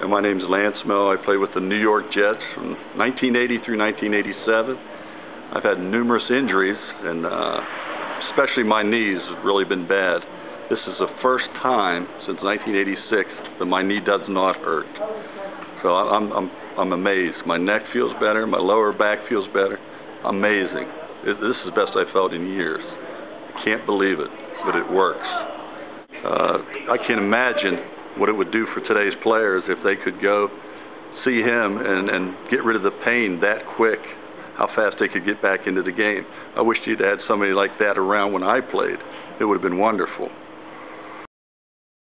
and my name is Lance Mehl. I played with the New York Jets from 1980 through 1987. I've had numerous injuries, and uh, especially my knees have really been bad. This is the first time since 1986 that my knee does not hurt. So I'm, I'm, I'm amazed. My neck feels better. My lower back feels better. Amazing. It, this is the best I've felt in years. I can't believe it, but it works. Uh, I can't imagine what it would do for today's players if they could go see him and, and get rid of the pain that quick, how fast they could get back into the game. I wish you'd had somebody like that around when I played. It would have been wonderful.